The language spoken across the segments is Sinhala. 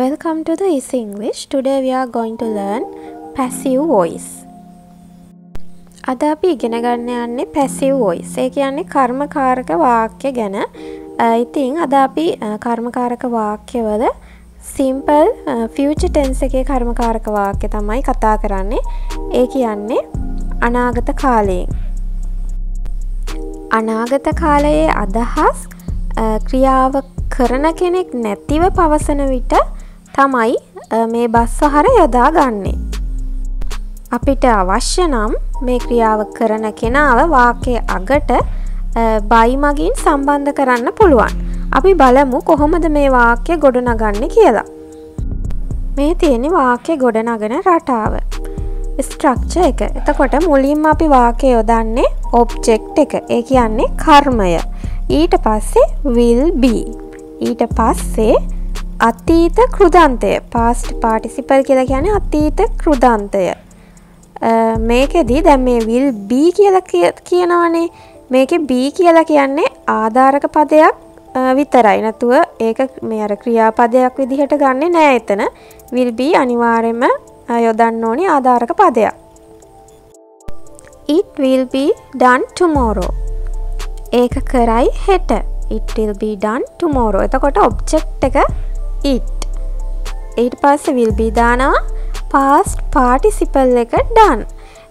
Welcome to the Is English. Today we are going to learn passive voice. අද අපි ඉගෙන ගන්න යන්නේ passive voice. ඒ කියන්නේ කර්මකාරක වාක්‍ය ගැන. ඉතින් අද අපි කර්මකාරක වාක්‍යවල simple future tense එකේ කර්මකාරක වාක්‍ය තමයි කතා කරන්නේ. ඒ කියන්නේ අනාගත කාලයෙන්. අනාගත කාලයේ අදහස් ක්‍රියාව කරන කෙනෙක් නැතිව පවසන විට තමයි මේ බස්සහර යොදා ගන්නේ. අපිට අවශ්‍ය නම් මේ ක්‍රියාව කරන කෙනාව වාකය අගට බයි මගින් සම්බන්ධ කරන්න පුළුවන්. අපි බලමු කොහොමද මේ වාක්‍ය ගොඩනගන්න කියලා. මේ තියෙන වාක්‍ය ගොඩනගන රටාව. ස්ට්‍රක්ච එක එතකොට මුලින්ම අපි වාකය යොදන්නේ ඔබ්ජෙක්් එක ඒ කියන්නේ කර්මය ඊට පස්සේ විල් බී ඊට පස්සේ අතීත කෘදන්තය. පාස්ට් පාටිසිපල් කියලා කියන අතීත කෘදන්තය. මේකෙදී දැම් මේ විල් බී කියල කියනවනේ. මේක බී කියලා කියන්නේ ආධාරක පදයක් විතරයි. නැතුව ඒක මේ අර ක්‍රියාපදයක් විදිහට ගන්න නෑ එතන. විල්බී අනිවාර්යම යොදන්න ඕනි ආධාරක පදයක්. It will be done tomorrow. ඒක කරයි හෙට. It will be done tomorrow. එතකොට ඔබ්ජෙක්් එක it ඊට පස්ස විල්බී දානවා පාස්ට් පාටිසිපල් එක ඩන්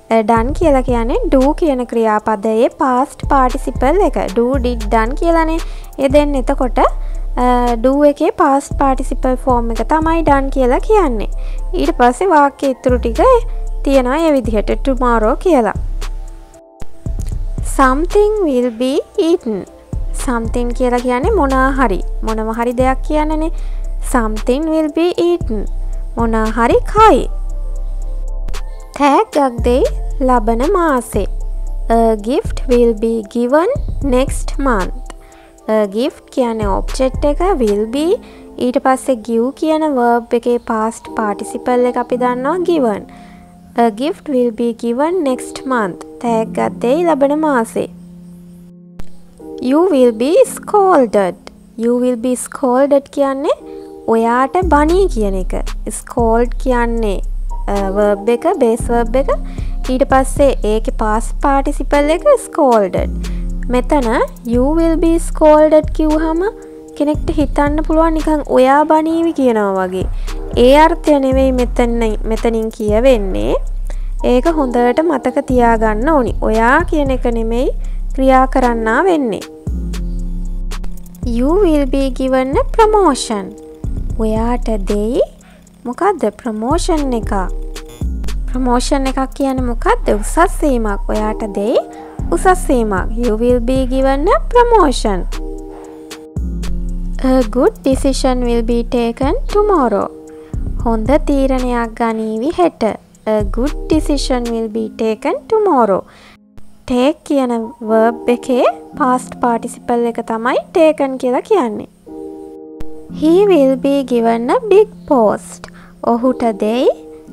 ඩන් කියලා කියන්නේ ඩූ කියන ක්‍රියාපදයේ පාස්ට් පාටිසිපල් එක. ඩූ ඩිඩ් ඩන් කියලනේ. එදෙන් එතකොට ඩූ එකේ පාස් පාටිසිපල් ෆෝර්ම් එක තමයි ඩන් කියලා කියන්නේ. ඊට පස්සේ වාක්‍ය ඉතුරු ටික තියෙනවා ඒ විදිහට ටුමාරෝ කියලා. something will be eaten. something කියලා කියන්නේ මොනා හරි. මොනව හරි දෙයක් කියන්නනේ. Something will be eaten. මොනා හරි කයි. තෑග්ගක් දෙයි ලබන මාසේ. A gift will be given next month. A gift කියන ඔබ්ජෙක්් එක will be. ඊට පස්සේ give කියන verb එකේ past participle එක අපි දන්නවා given. A gift will be given next month. තෑග්ගත් දෙයි ලබන මාසේ. You will be scolded. You will be scolded කියන්නේ ඔයාට බනී කියන එක. ස්කෝල්ඩ් කියන්නේ uh, වර්බ් එක බේස්වර්බ් එක. ඊට පස්සේ ඒක පාස් පාටිසිපල් එක ස්කෝල්ඩඩ් මෙතන යවිල්බි ස්කෝල්ඩඩ් කිව්හම කෙනෙක්ට හිතන්න පුළුවන් නිකං ඔයා බනීවි කියනවා වගේ. ඒ අර්ථය නෙවෙයි මෙතන්න මෙතනින් කියවෙන්නේ. ඒක හොඳට මතක තියාගන්න ඕනි. ඔයා කියන එක නෙමෙයි ක්‍රියා කරන්නා වෙන්නේ. You will be given a promotion. ඔයාට දෙයි. මොකක්ද ප්‍රමෝෂන් එක ප්‍රමෝෂන් එකක් කියන මොකක්ද උසස්සීමක් ඔයාට දෙයි උසස්සීමක් you will be given a promotion. A good decision will be taken tomorrow. හොඳ තීරණයක් ගනීවි හෙට. A good decision will be taken tomorrow. Take කියන verb එකේ past participle එක තමයි taken කියලා කියන්නේ. He will be given a big post. ඔහුට දෙයි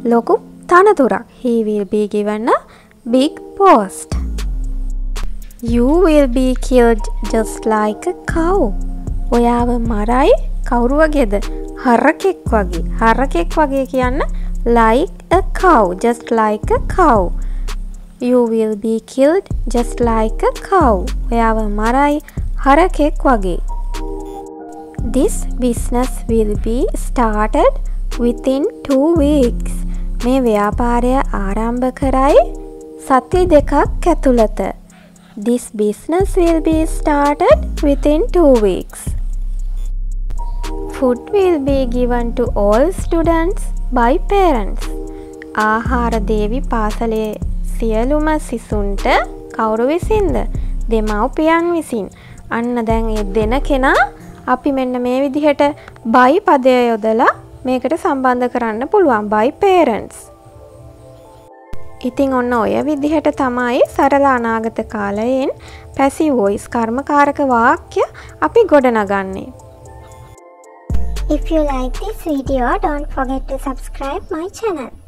ලොකු තනතුරක්. He will be given a big post. You will be killed just like a cow. ඔයාව මරයි කවුරු වගේද? හරකෙක් වගේ. හරකෙක් වගේ කියන්න like a cow, just like a cow. You will be killed just like a cow. ඔයාව මරයි හරකෙක් වගේ. This business will be started within two weeks. මේ ව්‍යාපාරය ආරම්භ කරයි සති දෙකක් ඇතුළත. This business will be started within two weeks. Food will be given to all students by parents. ආහාර දේවි පාසලේ සියලුම සිසුන්ට කවුරු විසින්ද දෙමව්පියන් විසින් අන්න දැන් එ දෙන කෙනා අපි මෙන්න මේ විදිහට බයි පදය යොදලා මේකට සම්බන්ධ කරන්න පුළුවන් බයි පේරන්ස්. ඉතිං ඔන්න ඔය විදිහට තමයි සරල අනාගත කාලයෙන් පැසි වොයිස් කර්මකාරක වාක්‍ය අපි ගොඩනගන්නේ. If you like this video, don't forget to subscribe my channel.